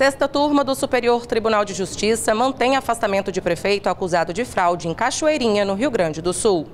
Sexta turma do Superior Tribunal de Justiça mantém afastamento de prefeito acusado de fraude em Cachoeirinha, no Rio Grande do Sul.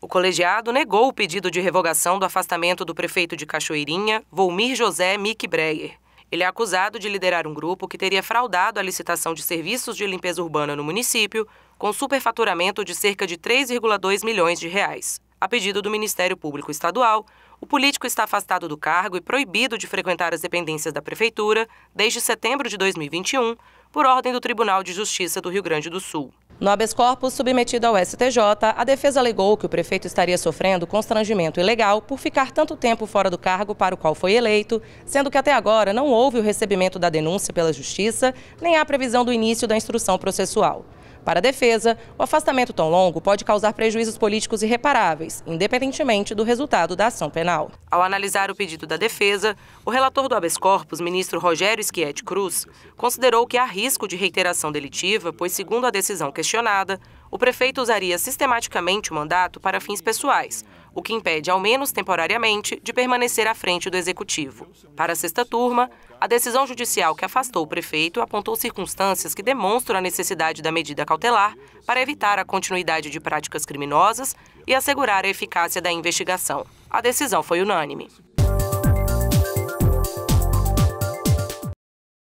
O colegiado negou o pedido de revogação do afastamento do prefeito de Cachoeirinha, Volmir José Mick Breyer. Ele é acusado de liderar um grupo que teria fraudado a licitação de serviços de limpeza urbana no município, com superfaturamento de cerca de 3,2 milhões de reais. A pedido do Ministério Público Estadual, o político está afastado do cargo e proibido de frequentar as dependências da Prefeitura desde setembro de 2021, por ordem do Tribunal de Justiça do Rio Grande do Sul. No habeas corpus submetido ao STJ, a defesa alegou que o prefeito estaria sofrendo constrangimento ilegal por ficar tanto tempo fora do cargo para o qual foi eleito, sendo que até agora não houve o recebimento da denúncia pela Justiça, nem há previsão do início da instrução processual. Para a defesa, o afastamento tão longo pode causar prejuízos políticos irreparáveis, independentemente do resultado da ação penal. Ao analisar o pedido da defesa, o relator do habeas corpus, ministro Rogério Schietti Cruz, considerou que há risco de reiteração delitiva, pois, segundo a decisão questionada, o prefeito usaria sistematicamente o mandato para fins pessoais, o que impede, ao menos temporariamente, de permanecer à frente do executivo. Para a sexta turma, a decisão judicial que afastou o prefeito apontou circunstâncias que demonstram a necessidade da medida cautelar para evitar a continuidade de práticas criminosas e assegurar a eficácia da investigação. A decisão foi unânime.